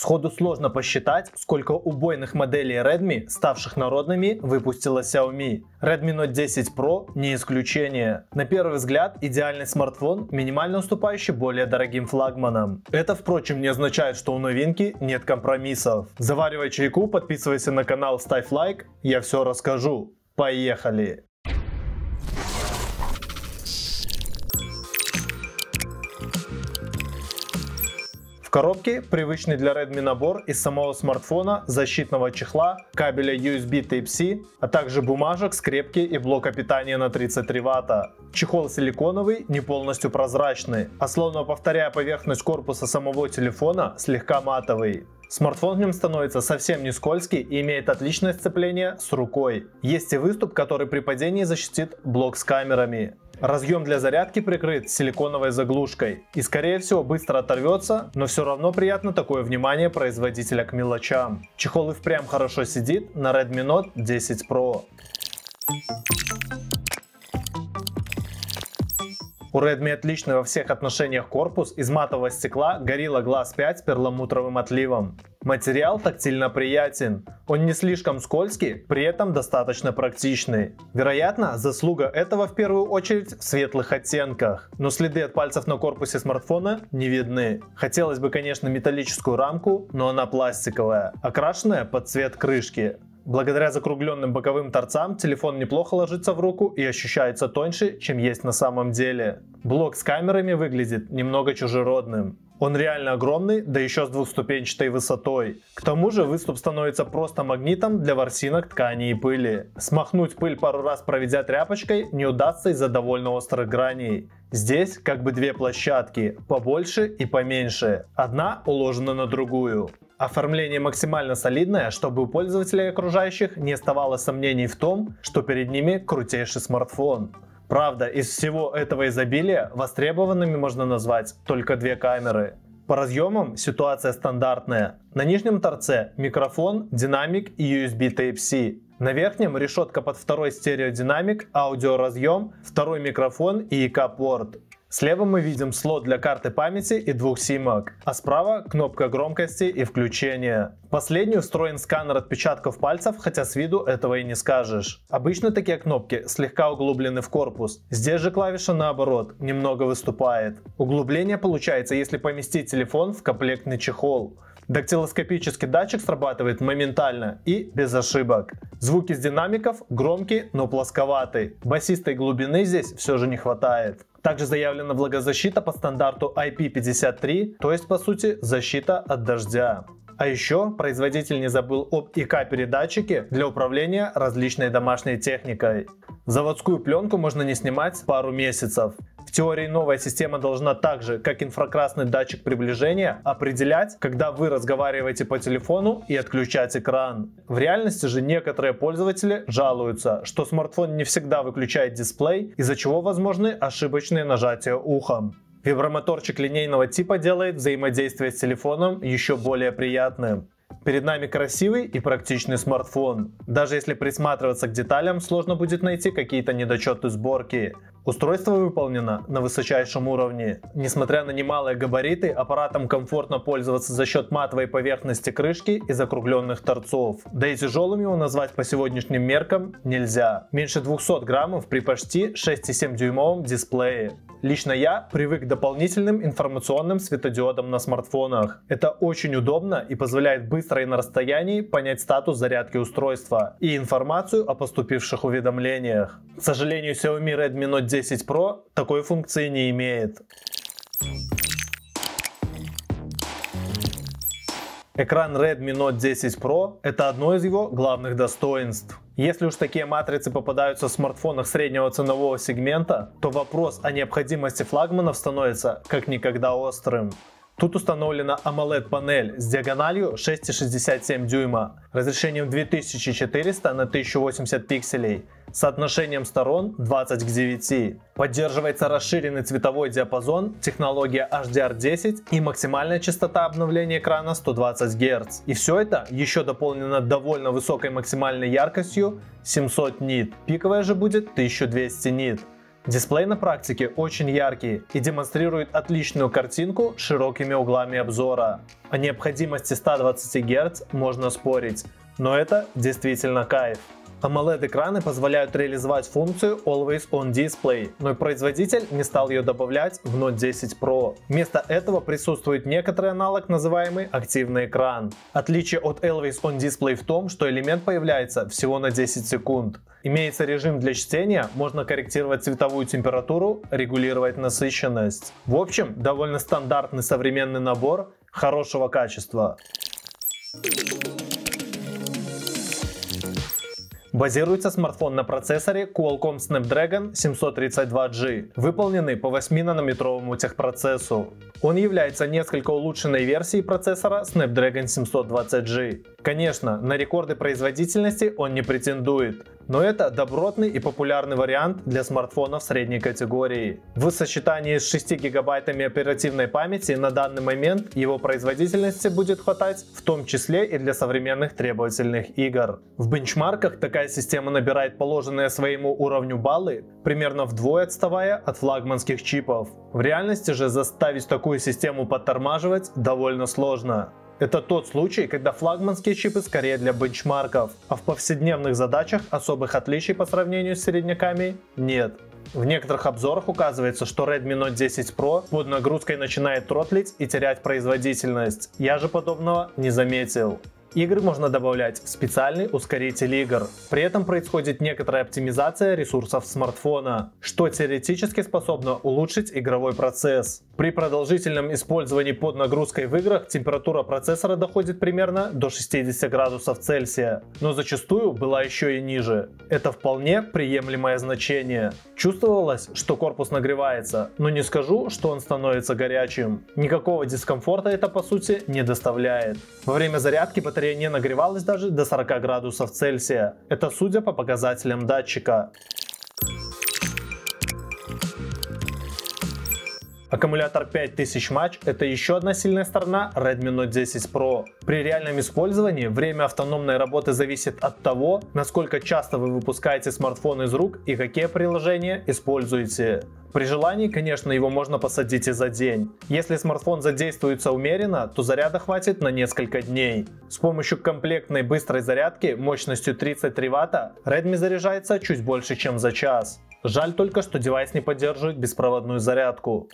Сходу сложно посчитать, сколько убойных моделей Redmi, ставших народными, выпустила Xiaomi. Redmi Note 10 Pro не исключение. На первый взгляд идеальный смартфон, минимально уступающий более дорогим флагманам. Это, впрочем, не означает, что у новинки нет компромиссов. Заваривай чайку, подписывайся на канал, ставь лайк, я все расскажу. Поехали! В коробке привычный для Redmi набор из самого смартфона, защитного чехла, кабеля USB Type-C, а также бумажек, скрепки и блока питания на 33 Вт. Чехол силиконовый, не полностью прозрачный, а словно повторяя поверхность корпуса самого телефона, слегка матовый. Смартфон в нем становится совсем не скользкий и имеет отличное сцепление с рукой. Есть и выступ, который при падении защитит блок с камерами. Разъем для зарядки прикрыт силиконовой заглушкой и скорее всего быстро оторвется, но все равно приятно такое внимание производителя к мелочам. Чехол и впрямь хорошо сидит на Redmi Note 10 Pro. У Redmi отличный во всех отношениях корпус из матового стекла Gorilla Glass 5 с перламутровым отливом. Материал тактильно приятен, он не слишком скользкий, при этом достаточно практичный. Вероятно, заслуга этого в первую очередь в светлых оттенках, но следы от пальцев на корпусе смартфона не видны. Хотелось бы, конечно, металлическую рамку, но она пластиковая, окрашенная под цвет крышки. Благодаря закругленным боковым торцам телефон неплохо ложится в руку и ощущается тоньше, чем есть на самом деле. Блок с камерами выглядит немного чужеродным. Он реально огромный, да еще с двухступенчатой высотой. К тому же выступ становится просто магнитом для ворсинок ткани и пыли. Смахнуть пыль пару раз проведя тряпочкой не удастся из-за довольно острых граней. Здесь как бы две площадки, побольше и поменьше. Одна уложена на другую. Оформление максимально солидное, чтобы у пользователей и окружающих не оставалось сомнений в том, что перед ними крутейший смартфон. Правда, из всего этого изобилия востребованными можно назвать только две камеры. По разъемам ситуация стандартная. На нижнем торце микрофон, динамик и USB Type-C. На верхнем решетка под второй стереодинамик, аудиоразъем, второй микрофон и ИК-порт. Слева мы видим слот для карты памяти и двух симок, а справа кнопка громкости и включения. Последнюю встроен сканер отпечатков пальцев, хотя с виду этого и не скажешь. Обычно такие кнопки слегка углублены в корпус. Здесь же клавиша наоборот, немного выступает. Углубление получается, если поместить телефон в комплектный чехол. Дактилоскопический датчик срабатывает моментально и без ошибок. Звуки с динамиков громкие, но плосковатые. Басистой глубины здесь все же не хватает. Также заявлена влагозащита по стандарту IP53, то есть по сути защита от дождя. А еще производитель не забыл об ИК-передатчике для управления различной домашней техникой. Заводскую пленку можно не снимать пару месяцев. В теории новая система должна также, как инфракрасный датчик приближения, определять, когда вы разговариваете по телефону и отключать экран. В реальности же некоторые пользователи жалуются, что смартфон не всегда выключает дисплей, из-за чего возможны ошибочные нажатия ухом. Вибромоторчик линейного типа делает взаимодействие с телефоном еще более приятным. Перед нами красивый и практичный смартфон. Даже если присматриваться к деталям, сложно будет найти какие-то недочеты сборки. Устройство выполнено на высочайшем уровне. Несмотря на немалые габариты, аппаратом комфортно пользоваться за счет матовой поверхности крышки и закругленных торцов. Да и тяжелым его назвать по сегодняшним меркам нельзя. Меньше 200 граммов при почти 6,7 дюймовом дисплее. Лично я привык к дополнительным информационным светодиодам на смартфонах. Это очень удобно и позволяет быстро и на расстоянии понять статус зарядки устройства и информацию о поступивших уведомлениях. К сожалению, Xiaomi Redmi Note 10 Pro такой функции не имеет. Экран Redmi Note 10 Pro – это одно из его главных достоинств. Если уж такие матрицы попадаются в смартфонах среднего ценового сегмента, то вопрос о необходимости флагманов становится как никогда острым. Тут установлена AMOLED-панель с диагональю 6,67 дюйма, разрешением 2400 на 1080 пикселей, соотношением сторон 20 к 9. Поддерживается расширенный цветовой диапазон, технология HDR10 и максимальная частота обновления экрана 120 Гц. И все это еще дополнено довольно высокой максимальной яркостью 700 нит, пиковая же будет 1200 нит. Дисплей на практике очень яркий и демонстрирует отличную картинку с широкими углами обзора. О необходимости 120 Гц можно спорить, но это действительно кайф. AMOLED-экраны позволяют реализовать функцию Always On Display, но производитель не стал ее добавлять в Note 10 Pro. Вместо этого присутствует некоторый аналог, называемый активный экран. Отличие от Always On Display в том, что элемент появляется всего на 10 секунд. Имеется режим для чтения, можно корректировать цветовую температуру, регулировать насыщенность. В общем, довольно стандартный современный набор хорошего качества. Базируется смартфон на процессоре Qualcomm Snapdragon 732G, выполненный по 8-нанометровому техпроцессу. Он является несколько улучшенной версией процессора Snapdragon 720G. Конечно, на рекорды производительности он не претендует, но это добротный и популярный вариант для смартфонов средней категории. В сочетании с 6 гигабайтами оперативной памяти на данный момент его производительности будет хватать в том числе и для современных требовательных игр. В бенчмарках такая система набирает положенные своему уровню баллы, примерно вдвое отставая от флагманских чипов. В реальности же заставить такую систему подтормаживать довольно сложно. Это тот случай, когда флагманские чипы скорее для бенчмарков, а в повседневных задачах особых отличий по сравнению с середняками нет. В некоторых обзорах указывается, что Redmi Note 10 Pro под нагрузкой начинает тротлить и терять производительность. Я же подобного не заметил. Игры можно добавлять в специальный ускоритель игр. При этом происходит некоторая оптимизация ресурсов смартфона, что теоретически способно улучшить игровой процесс. При продолжительном использовании под нагрузкой в играх температура процессора доходит примерно до 60 градусов Цельсия, но зачастую была еще и ниже. Это вполне приемлемое значение. Чувствовалось, что корпус нагревается, но не скажу, что он становится горячим. Никакого дискомфорта это по сути не доставляет. Во время зарядки батарея батарея не нагревалась даже до 40 градусов Цельсия. Это судя по показателям датчика. Аккумулятор 5000 мАч – это еще одна сильная сторона Redmi Note 10 Pro. При реальном использовании время автономной работы зависит от того, насколько часто вы выпускаете смартфон из рук и какие приложения используете. При желании, конечно, его можно посадить и за день. Если смартфон задействуется умеренно, то заряда хватит на несколько дней. С помощью комплектной быстрой зарядки мощностью 33 Вт Redmi заряжается чуть больше, чем за час. Жаль только, что девайс не поддерживает беспроводную зарядку.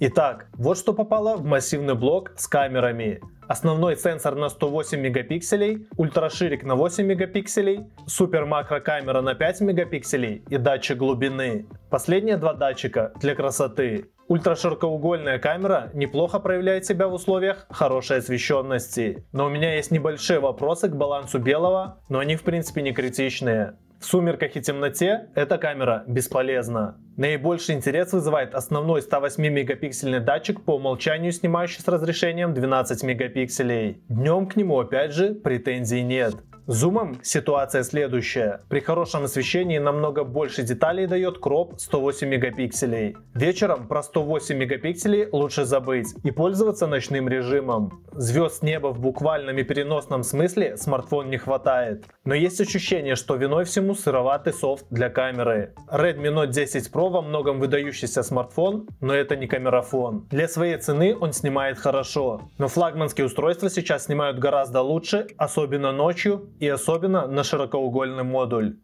Итак, вот что попало в массивный блок с камерами. Основной сенсор на 108 мегапикселей, ультраширик на 8 мегапикселей, супер макрокамера на 5 мегапикселей и датчик глубины. Последние два датчика для красоты. Ультраширокоугольная камера неплохо проявляет себя в условиях хорошей освещенности. Но у меня есть небольшие вопросы к балансу белого, но они в принципе не критичные. В сумерках и темноте эта камера бесполезна. Наибольший интерес вызывает основной 108 мегапиксельный датчик по умолчанию снимающий с разрешением 12 мегапикселей. Днем к нему опять же претензий нет. Зумом ситуация следующая. При хорошем освещении намного больше деталей дает кроп 108 мегапикселей. Вечером про 108 мегапикселей лучше забыть и пользоваться ночным режимом. Звезд неба в буквальном и переносном смысле смартфон не хватает. Но есть ощущение, что виной всему сыроватый софт для камеры. Redmi Note 10 Pro во многом выдающийся смартфон, но это не камерафон. Для своей цены он снимает хорошо, но флагманские устройства сейчас снимают гораздо лучше, особенно ночью и особенно на широкоугольный модуль.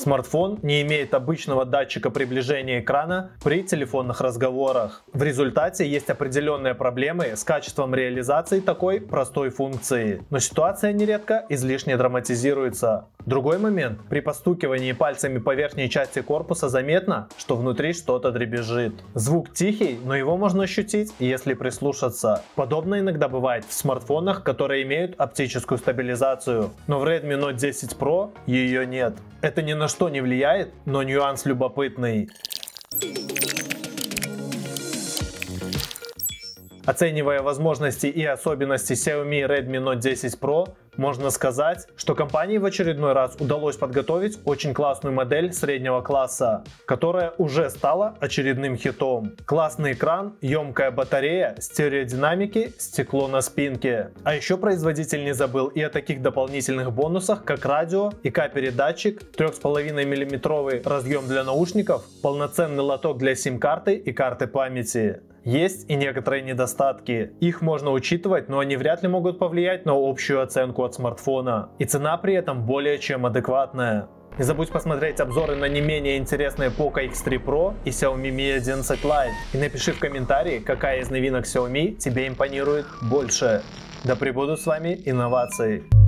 Смартфон не имеет обычного датчика приближения экрана при телефонных разговорах. В результате есть определенные проблемы с качеством реализации такой простой функции. Но ситуация нередко излишне драматизируется. Другой момент. При постукивании пальцами по верхней части корпуса заметно, что внутри что-то дребезжит. Звук тихий, но его можно ощутить, если прислушаться. Подобное иногда бывает в смартфонах, которые имеют оптическую стабилизацию. Но в Redmi Note 10 Pro ее нет. Это ни на что не влияет, но нюанс любопытный. Оценивая возможности и особенности Xiaomi Redmi Note 10 Pro, Можно сказать, что компании в очередной раз удалось подготовить очень классную модель среднего класса, которая уже стала очередным хитом. Классный экран, емкая батарея, стереодинамики, стекло на спинке. А еще производитель не забыл и о таких дополнительных бонусах, как радио, ИК-передатчик, 3,5 мм разъем для наушников, полноценный лоток для сим-карты и карты памяти. Есть и некоторые недостатки. Их можно учитывать, но они вряд ли могут повлиять на общую оценку от смартфона. И цена при этом более чем адекватная. Не забудь посмотреть обзоры на не менее интересные Poco X3 Pro и Xiaomi Mi 11 Lite. И напиши в комментарии, какая из новинок Xiaomi тебе импонирует больше. Да пребудут с вами инновации!